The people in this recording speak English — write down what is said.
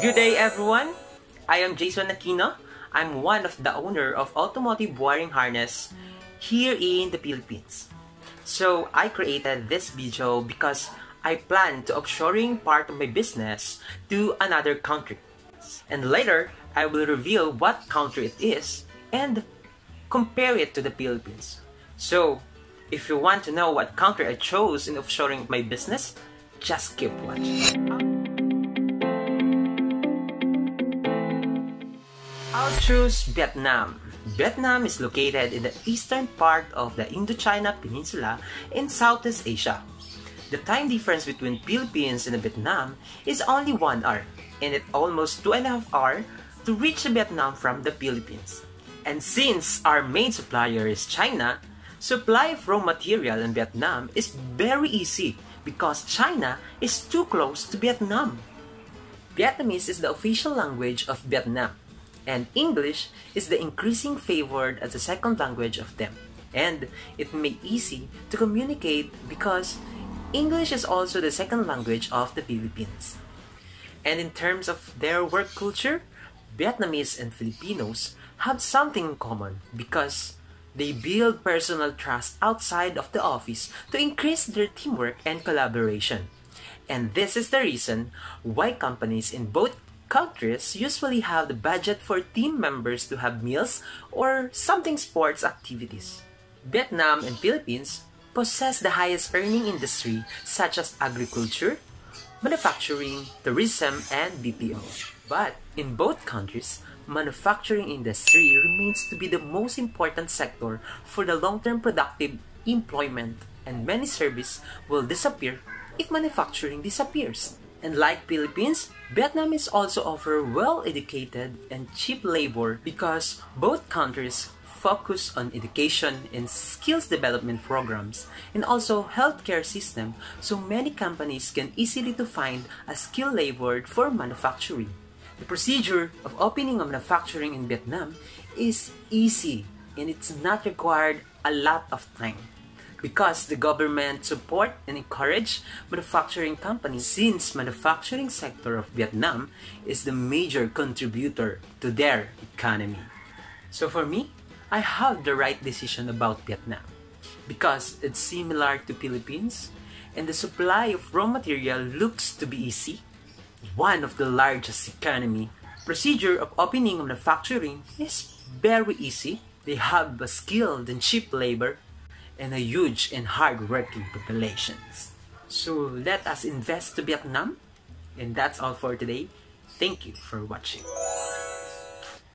Good day everyone! I am Jayson Aquino. I'm one of the owner of Automotive Wiring Harness here in the Philippines. So I created this video because I plan to offshoring part of my business to another country. And later, I will reveal what country it is and compare it to the Philippines. So, if you want to know what country I chose in offshoring my business, just keep watching. Choose Vietnam. Vietnam is located in the eastern part of the Indochina Peninsula in Southeast Asia. The time difference between Philippines and Vietnam is only 1 hour, and it almost 2 and a half hour to reach Vietnam from the Philippines. And since our main supplier is China, supply of raw material in Vietnam is very easy because China is too close to Vietnam. Vietnamese is the official language of Vietnam, and English is the increasing favored as a second language of them. And it may easy to communicate because English is also the second language of the Philippines. And in terms of their work culture, Vietnamese and Filipinos have something in common because they build personal trust outside of the office to increase their teamwork and collaboration. And this is the reason why companies in both countries usually have the budget for team members to have meals or something sports activities. Vietnam and Philippines possess the highest earning industry such as agriculture, manufacturing, tourism, and BPO. But in both countries, manufacturing industry remains to be the most important sector for the long-term productive employment and many service will disappear if manufacturing disappears. And like Philippines, Vietnamese also offer well-educated and cheap labor because both countries focus on education and skills development programs and also healthcare system so many companies can easily to find a skilled labor for manufacturing. The procedure of opening a manufacturing in Vietnam is easy and it's not required a lot of time because the government support and encourage manufacturing companies since manufacturing sector of Vietnam is the major contributor to their economy. So for me, I have the right decision about Vietnam because it's similar to Philippines and the supply of raw material looks to be easy one of the largest economy. Procedure of opening manufacturing is very easy. They have skilled and cheap labor and a huge and hard-working populations. So let us invest to Vietnam. And that's all for today. Thank you for watching.